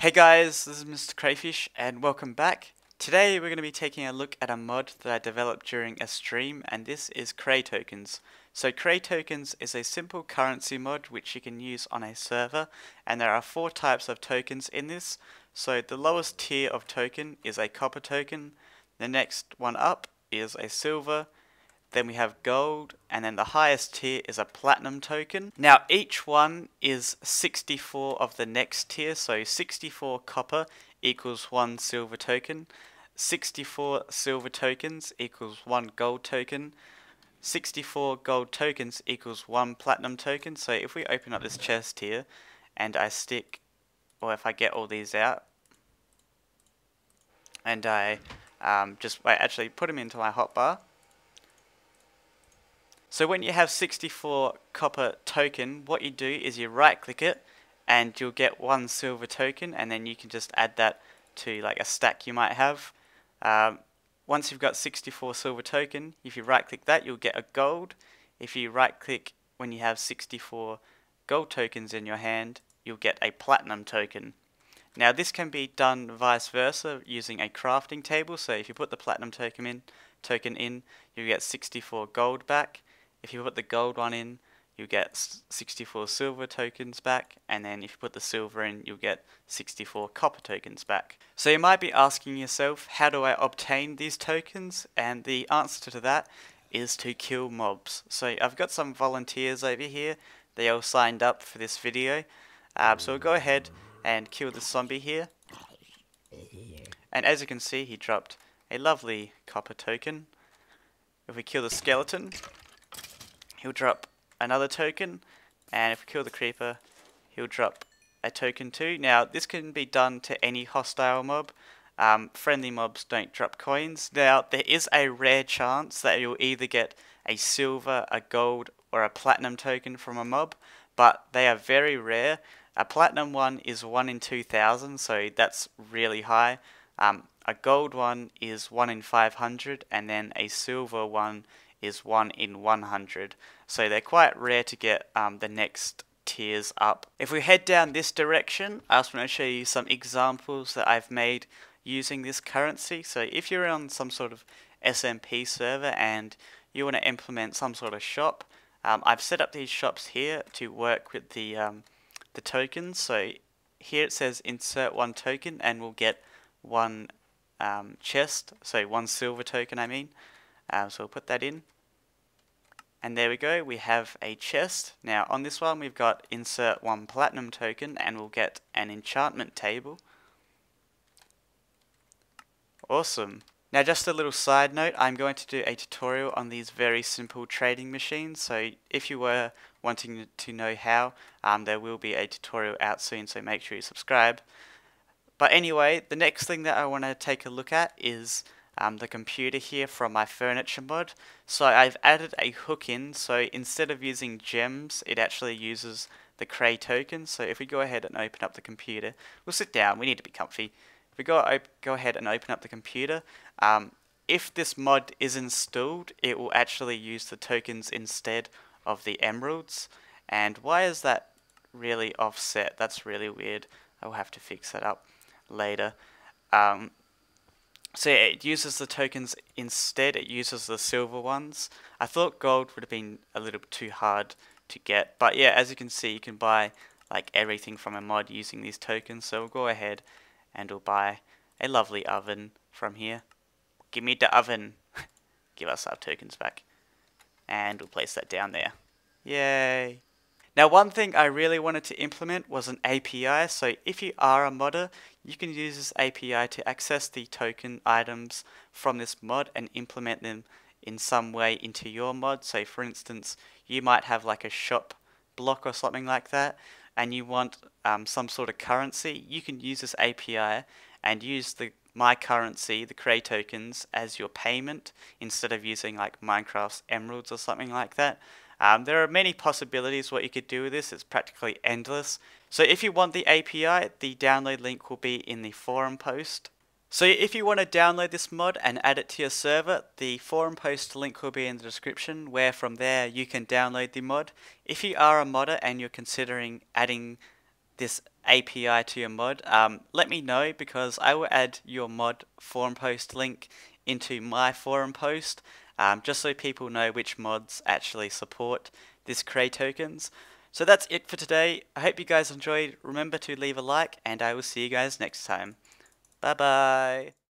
Hey guys, this is Mr. Crayfish and welcome back. Today we're going to be taking a look at a mod that I developed during a stream and this is Cray Tokens. So Cray Tokens is a simple currency mod which you can use on a server and there are four types of tokens in this. So the lowest tier of token is a copper token, the next one up is a silver, then we have gold, and then the highest tier is a platinum token. Now each one is 64 of the next tier, so 64 copper equals one silver token, 64 silver tokens equals one gold token, 64 gold tokens equals one platinum token. So if we open up this chest here, and I stick, or if I get all these out, and I um, just I actually put them into my hotbar, so when you have 64 copper token, what you do is you right click it and you'll get one silver token and then you can just add that to like a stack you might have. Um, once you've got 64 silver token, if you right click that, you'll get a gold. If you right click when you have 64 gold tokens in your hand, you'll get a platinum token. Now this can be done vice versa using a crafting table. So if you put the platinum token in, token in, you get 64 gold back. If you put the gold one in, you get 64 silver tokens back, and then if you put the silver in, you'll get 64 copper tokens back. So you might be asking yourself, how do I obtain these tokens? And the answer to that is to kill mobs. So I've got some volunteers over here, they all signed up for this video. Um, so we'll go ahead and kill the zombie here. And as you can see, he dropped a lovely copper token. If we kill the skeleton, he'll drop another token, and if we kill the creeper, he'll drop a token too. Now, this can be done to any hostile mob. Um, friendly mobs don't drop coins. Now, there is a rare chance that you'll either get a silver, a gold, or a platinum token from a mob, but they are very rare. A platinum one is 1 in 2000, so that's really high. Um, a gold one is 1 in 500, and then a silver one is 1 in 100. So they're quite rare to get um, the next tiers up. If we head down this direction, I just want to show you some examples that I've made using this currency. So if you're on some sort of SMP server and you want to implement some sort of shop, um, I've set up these shops here to work with the um, the tokens. So here it says insert one token and we'll get one um, chest, so one silver token I mean. Um, so we'll put that in. And there we go, we have a chest. Now on this one we've got insert one platinum token and we'll get an enchantment table. Awesome. Now just a little side note, I'm going to do a tutorial on these very simple trading machines. So if you were wanting to know how, um, there will be a tutorial out soon, so make sure you subscribe. But anyway, the next thing that I want to take a look at is um, the computer here from my furniture mod. So I've added a hook in, so instead of using gems, it actually uses the Cray token. So if we go ahead and open up the computer, we'll sit down, we need to be comfy. If we go, go ahead and open up the computer, um, if this mod is installed, it will actually use the tokens instead of the emeralds. And why is that really offset? That's really weird. I'll have to fix that up later. Um, so yeah, it uses the tokens instead, it uses the silver ones. I thought gold would have been a little too hard to get, but yeah, as you can see, you can buy like everything from a mod using these tokens. So we'll go ahead and we'll buy a lovely oven from here. Give me the oven. Give us our tokens back. And we'll place that down there. Yay. Now one thing I really wanted to implement was an API, so if you are a modder, you can use this API to access the token items from this mod and implement them in some way into your mod. So for instance, you might have like a shop block or something like that, and you want um, some sort of currency, you can use this API and use the my currency, the Cray tokens, as your payment instead of using like Minecraft's emeralds or something like that. Um, there are many possibilities what you could do with this. It's practically endless. So if you want the API, the download link will be in the forum post. So if you want to download this mod and add it to your server, the forum post link will be in the description where from there you can download the mod. If you are a modder and you're considering adding this API to your mod, um, let me know because I will add your mod forum post link into my forum post um, just so people know which mods actually support this Cray tokens. So that's it for today. I hope you guys enjoyed. Remember to leave a like and I will see you guys next time. Bye bye.